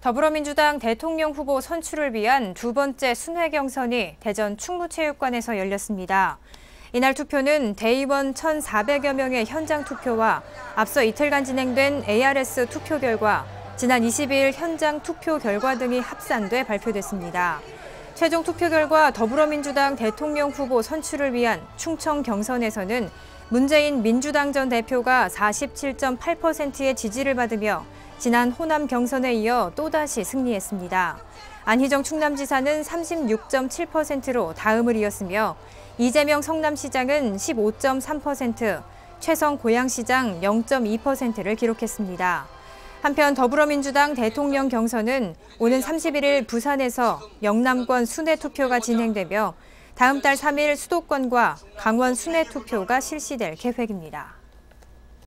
더불어민주당 대통령 후보 선출을 위한 두 번째 순회 경선이 대전 충무체육관에서 열렸습니다. 이날 투표는 대의원 1,400여 명의 현장 투표와 앞서 이틀간 진행된 ARS 투표 결과, 지난 22일 현장 투표 결과 등이 합산돼 발표됐습니다. 최종 투표 결과 더불어민주당 대통령 후보 선출을 위한 충청 경선에서는 문재인 민주당 전 대표가 47.8%의 지지를 받으며 지난 호남 경선에 이어 또다시 승리했습니다. 안희정 충남지사는 36.7%로 다음을 이었으며 이재명 성남시장은 15.3%, 최성 고양시장 0.2%를 기록했습니다. 한편 더불어민주당 대통령 경선은 오는 31일 부산에서 영남권 순회 투표가 진행되며 다음 달 3일 수도권과 강원 순회 투표가 실시될 계획입니다.